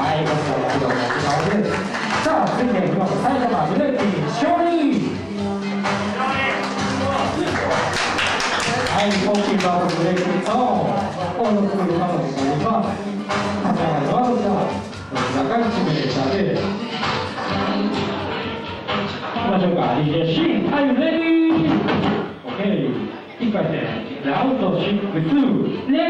はいこちらのお疲れ様ですさあ続いていきます埼玉ブレイキ勝利はいコーキーバーブレイキンと大野君の彼女がいます立ち上がりはこちらこちらがシミュレーターで行きましょう。か DJ C Are you ready? OK 1回戦ラウンド6レディ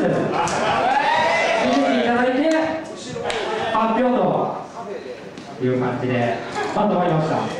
見ていただいて発表という感じでまとまりました。